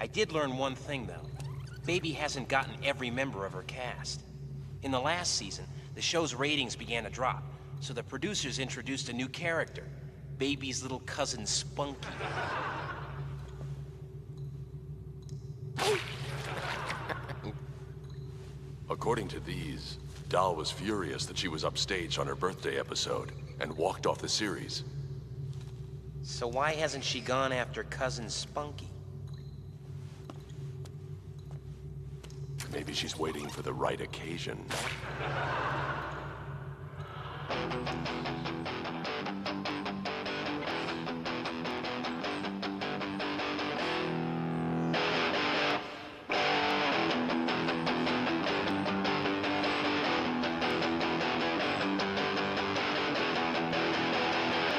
I did learn one thing, though. Baby hasn't gotten every member of her cast. In the last season, the show's ratings began to drop, so the producers introduced a new character, Baby's little cousin Spunky. According to these, Dahl was furious that she was upstage on her birthday episode and walked off the series. So why hasn't she gone after cousin Spunky? Maybe she's waiting for the right occasion.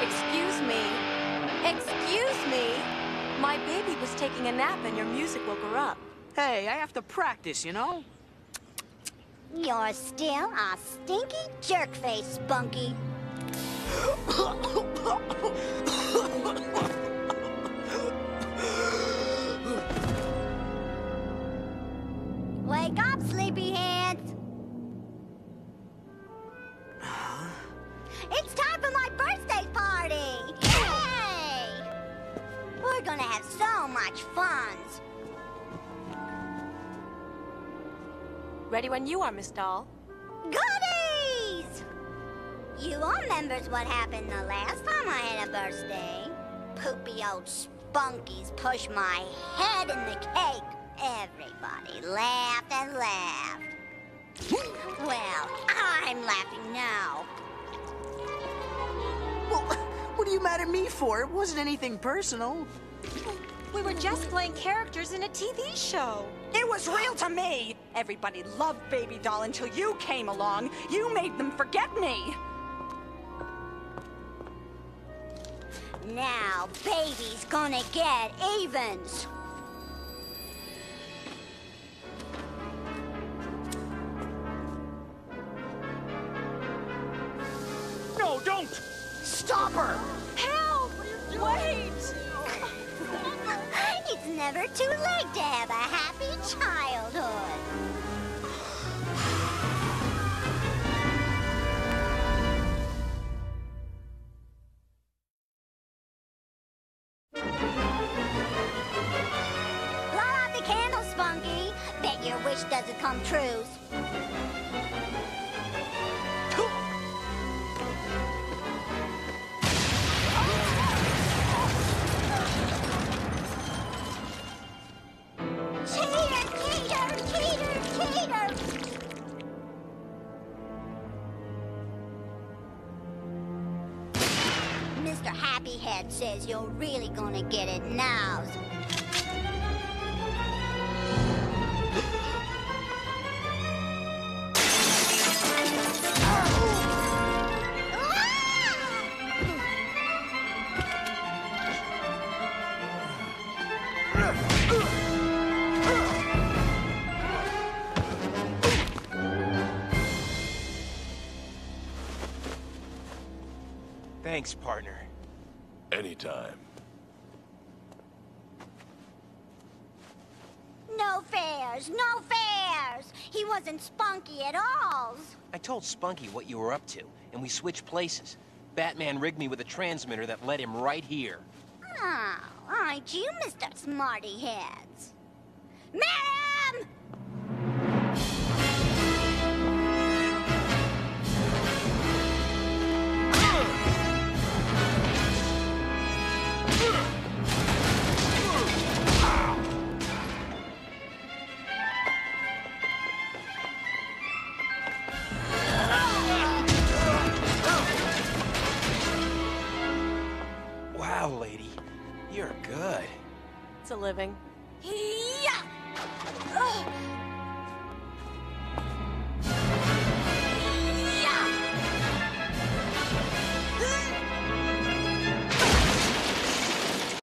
Excuse me. Excuse me. My baby was taking a nap and your music woke her up. Hey, I have to practice, you know? You're still a stinky jerkface, Spunky. Wake up, sleepyheads! It's time for my birthday party! Yay! We're gonna have so much fun. Ready when you are, Miss Doll. Goodies! You all remembers what happened the last time I had a birthday. Poopy old spunkies pushed my head in the cake. Everybody laughed and laughed. Well, I'm laughing now. Well, what are you mad at me for? It wasn't anything personal. We were just playing characters in a TV show. It was real to me. Everybody loved Baby Doll until you came along. You made them forget me. Now, baby's gonna get evens. No, don't! Stop her! Help! Wait! It's never too late to have a happy childhood. Blow out the candle, Spunky. Bet your wish doesn't come true. Mr. Happyhead says you're really gonna get it now. Thanks, partner. Anytime. No fairs, no fairs! He wasn't spunky at all. I told Spunky what you were up to, and we switched places. Batman rigged me with a transmitter that led him right here. Oh, aren't you Mr. Smarty Heads? Madam! Wow, lady. You're good. It's a living. Yeah! Ugh.